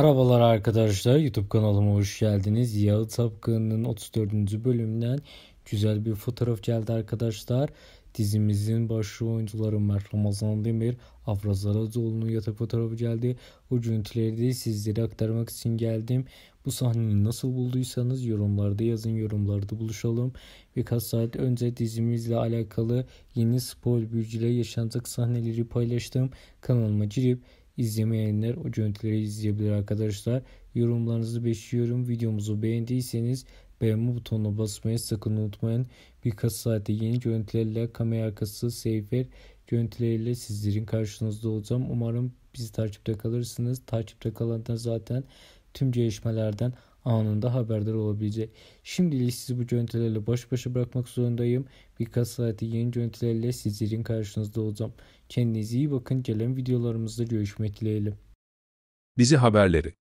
Merhabalar arkadaşlar YouTube kanalıma hoş geldiniz. Yağı Tapkın'ın 34. bölümünden güzel bir fotoğraf geldi arkadaşlar. Dizimizin başrol oyuncuları Mert Ramazan Demir, Afraz Arazoğlu'nun yatak fotoğrafı geldi. O görüntüleri de sizlere aktarmak için geldim. Bu sahneyi nasıl bulduysanız yorumlarda yazın yorumlarda buluşalım. Birkaç saat önce dizimizle alakalı yeni spoiler büyücüyle yaşanacak sahneleri paylaştım. Kanalıma girip İzlemeyenler o görüntüleri izleyebilir arkadaşlar. Yorumlarınızı bekliyorum. Videomuzu beğendiyseniz beğenme butonuna basmayı sakın unutmayın. Birkaç saate yeni görüntülerle kamera arkası seyfer görüntüleriyle sizlerin karşınızda olacağım. Umarım bizi takipte kalırsınız. Takipte kalanlar zaten tüm gelişmelerden anında haberdar olabilecek. Şimdilik sizi bu görüntülerle baş başa bırakmak zorundayım. Birkaç saate yeni görüntülerle sizlerin karşınızda olacağım. Kendinize iyi bakın. Gelen videolarımızda görüşmek dileğiyle. Dizi haberleri